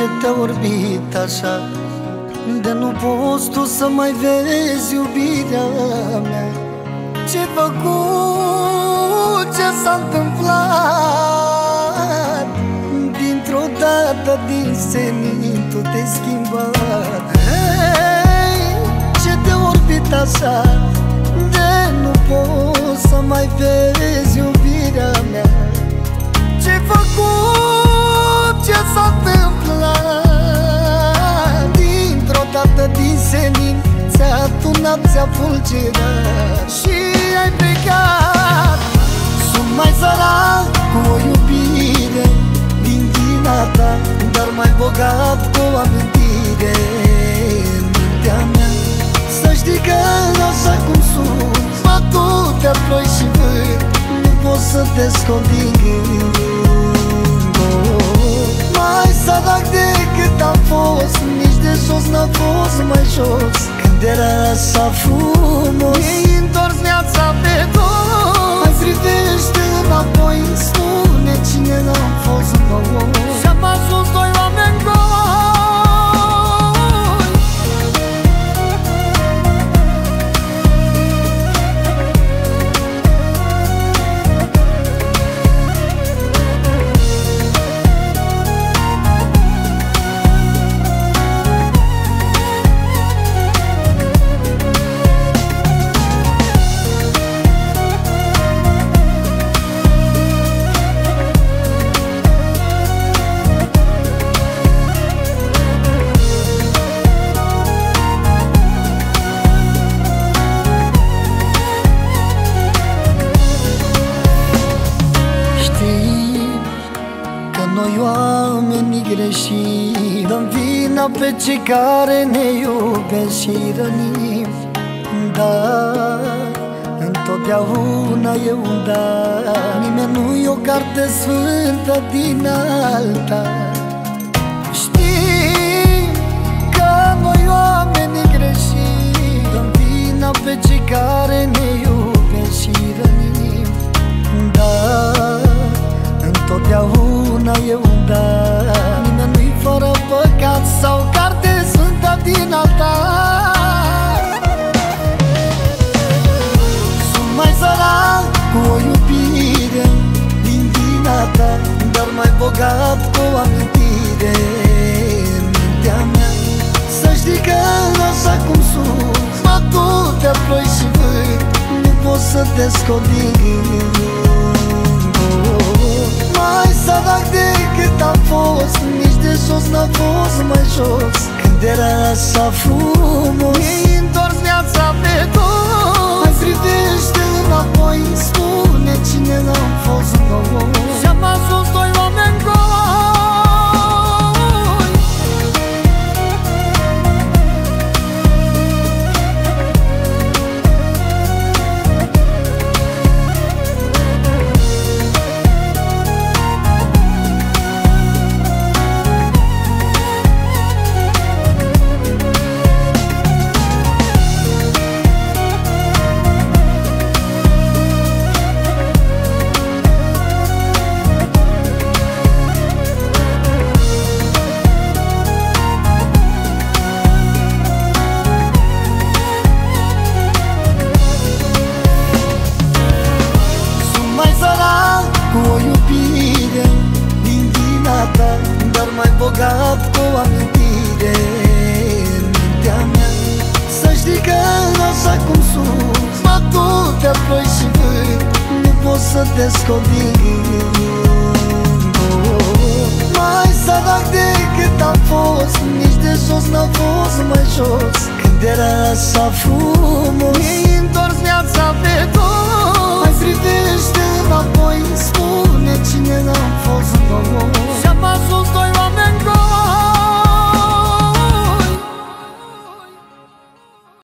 ce te-a orbit așa? De nu poți tu să mai vezi iubirea mea. Ce făcut, ce s-a întâmplat? Dintr-o dată din senin tu te-ai schimbat așa De nu poți să mai vezi iubirea mea. Ce făcut, ce s-a întâmplat? Dintr-o dată din senin Ți-a tunat, ți-a fulgerat Și ai plecat. Sunt mai sărac cu o iubire Din vina ta Dar mai bogat cu o amintire să te scot din gând mai sărac decât am fost Nici de jos n-a fost mai jos. Când era așa frumos Mi-ai întors viața greșit. Dăm vina pe cei care ne iubesc și rănim. Dar întotdeauna e un dar. Nimeni nu e o carte sfântă din alta. Știm că noi oamenii greșim Sunt mai sărac cu o iubire din vina ta Dar mai bogat cu o amintire în mintea mea. Să știi că așa cum sunt Atâtea ploi și vânt Nu pot să te scot din gând Mai sărac decât am fost Nici de jos n-a fost mai jos. Când era așa frumos Mi-ai întors viața mai bogat cu amintire în mintea mea. Să știi că așa cum sunt Mă duc de ploi și vânt Nu pot să te scombin Mai sărac decât am fost Nici de jos n-a fost mai jos. Când era așa frumos Mi-ai întors viața pe dos. Mai privește înapoi